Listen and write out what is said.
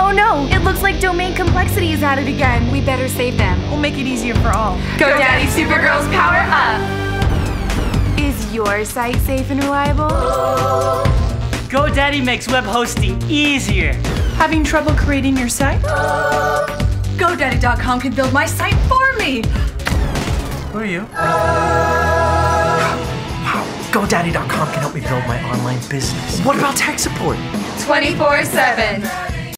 Oh no, it looks like domain complexity is at it again. We better save them. We'll make it easier for all. GoDaddy Supergirls power up! Is your site safe and reliable? GoDaddy makes web hosting easier. Having trouble creating your site? GoDaddy.com can build my site for me. Who are you? Wow, GoDaddy.com can help me build my online business. What about tech support? 24 7.